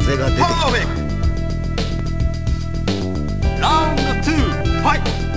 風が出てきた。ラウンド2ファイト